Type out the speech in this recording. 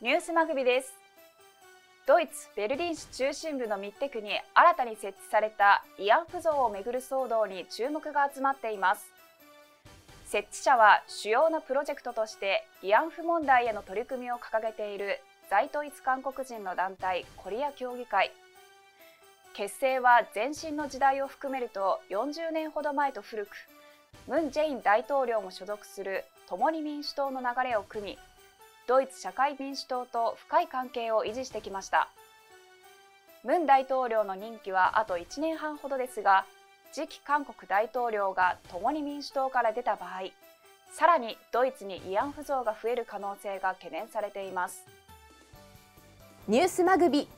ニュースマグビです。ドイツ・ベルリン市中心部のミッテ区に新たに設置された慰安婦像をめぐる騒動に注目が集まっています。設置者は主要なプロジェクトとして慰安婦問題への取り組みを掲げている在統一韓国人の団体コリア協議会。結成は前身の時代を含めると40年ほど前と古くムン・ジェイン大統領も所属する共に民主党の流れを組みドイツ社会民主党と深い関係を維持してきました。ムン大統領の任期はあと1年半ほどですが次期韓国大統領が共に民主党から出た場合さらにドイツに慰安婦像が増える可能性が懸念されています。ニュースマグビ。